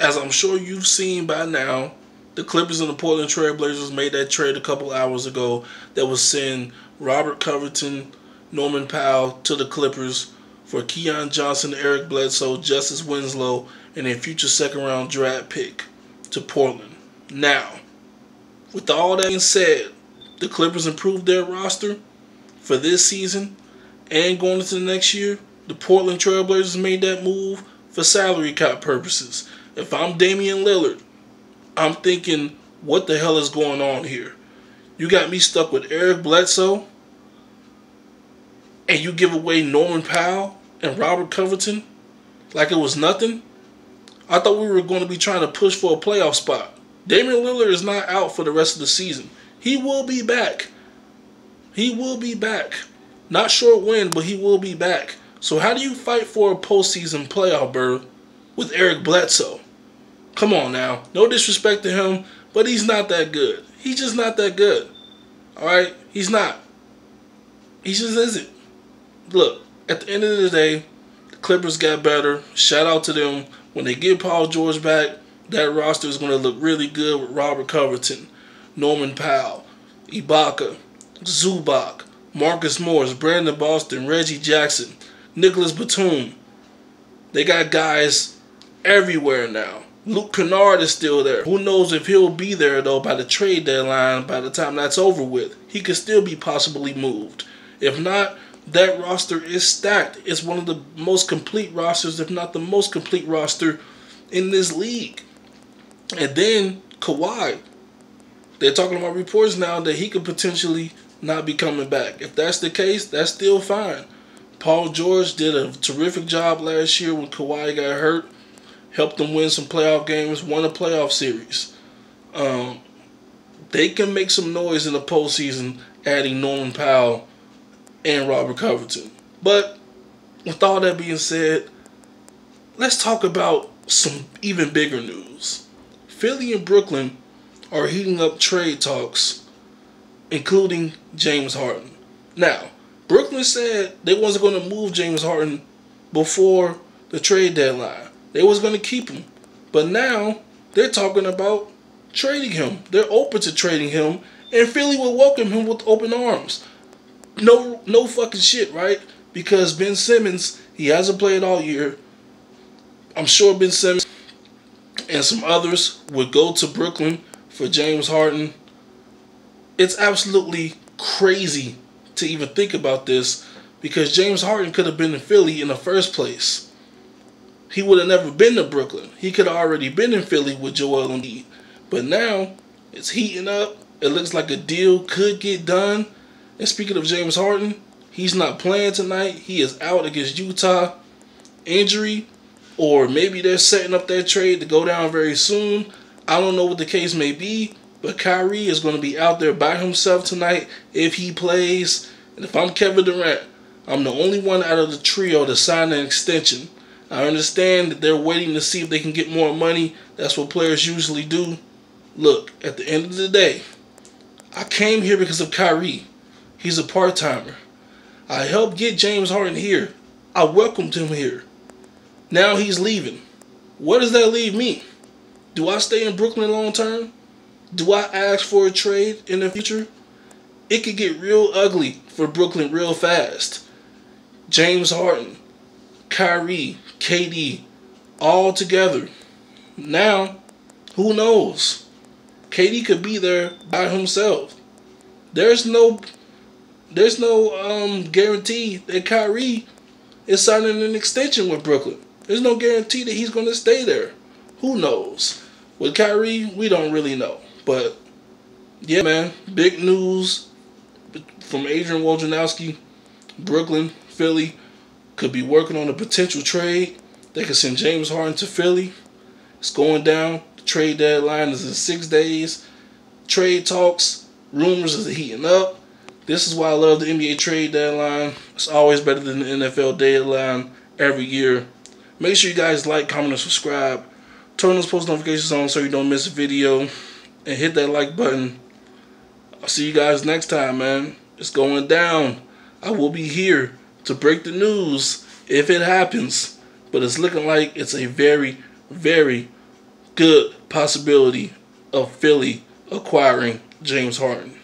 as I'm sure you've seen by now, the Clippers and the Portland Trailblazers made that trade a couple hours ago that was send Robert Covington, Norman Powell to the Clippers for Keon Johnson, Eric Bledsoe, Justice Winslow, and a future second round draft pick to Portland. Now, with all that being said, the Clippers improved their roster for this season and going into the next year. The Portland Trailblazers made that move for salary cap purposes. If I'm Damian Lillard, I'm thinking, what the hell is going on here? You got me stuck with Eric Bledsoe, and you give away Norman Powell and Robert Covington like it was nothing? I thought we were going to be trying to push for a playoff spot. Damian Lillard is not out for the rest of the season. He will be back. He will be back. Not sure when, but he will be back. So how do you fight for a postseason playoff berth with Eric Bledsoe? Come on now. No disrespect to him, but he's not that good. He's just not that good. All right? He's not. He just isn't. Look, at the end of the day, the Clippers got better. Shout out to them. When they get Paul George back, that roster is going to look really good with Robert Covington, Norman Powell, Ibaka, Zubac, Marcus Morris, Brandon Boston, Reggie Jackson, Nicolas Batum. They got guys everywhere now. Luke Kennard is still there. Who knows if he'll be there though by the trade deadline by the time that's over with. He could still be possibly moved. If not, that roster is stacked. It's one of the most complete rosters, if not the most complete roster in this league. And then Kawhi. They're talking about reports now that he could potentially not be coming back. If that's the case, that's still fine. Paul George did a terrific job last year when Kawhi got hurt helped them win some playoff games, won a playoff series. Um, they can make some noise in the postseason adding Norman Powell and Robert Covington. But with all that being said, let's talk about some even bigger news. Philly and Brooklyn are heating up trade talks, including James Harden. Now, Brooklyn said they wasn't going to move James Harden before the trade deadline. They was going to keep him. But now they're talking about trading him. They're open to trading him, and Philly will welcome him with open arms. No, no fucking shit, right? Because Ben Simmons, he hasn't played all year. I'm sure Ben Simmons and some others would go to Brooklyn for James Harden. It's absolutely crazy to even think about this because James Harden could have been in Philly in the first place he would have never been to Brooklyn. He could have already been in Philly with Joel Embiid. But now it's heating up. It looks like a deal could get done. And speaking of James Harden, he's not playing tonight. He is out against Utah. Injury, or maybe they're setting up that trade to go down very soon. I don't know what the case may be, but Kyrie is going to be out there by himself tonight if he plays. And if I'm Kevin Durant, I'm the only one out of the trio to sign an extension. I understand that they're waiting to see if they can get more money. That's what players usually do. Look, at the end of the day, I came here because of Kyrie. He's a part timer. I helped get James Harden here. I welcomed him here. Now he's leaving. Where does that leave me? Do I stay in Brooklyn long term? Do I ask for a trade in the future? It could get real ugly for Brooklyn real fast. James Harden, Kyrie, KD, all together. Now, who knows? KD could be there by himself. There's no there's no um, guarantee that Kyrie is signing an extension with Brooklyn. There's no guarantee that he's going to stay there. Who knows? With Kyrie, we don't really know. But yeah, man, big news from Adrian Wojnarowski, Brooklyn, Philly could be working on a potential trade. They could send James Harden to Philly. It's going down. The trade deadline is in six days. Trade talks, rumors is heating up. This is why I love the NBA trade deadline. It's always better than the NFL deadline every year. Make sure you guys like, comment, and subscribe. Turn those post notifications on so you don't miss a video. And hit that like button. I'll see you guys next time, man. It's going down. I will be here to break the news if it happens. But it's looking like it's a very, very good possibility of Philly acquiring James Harden.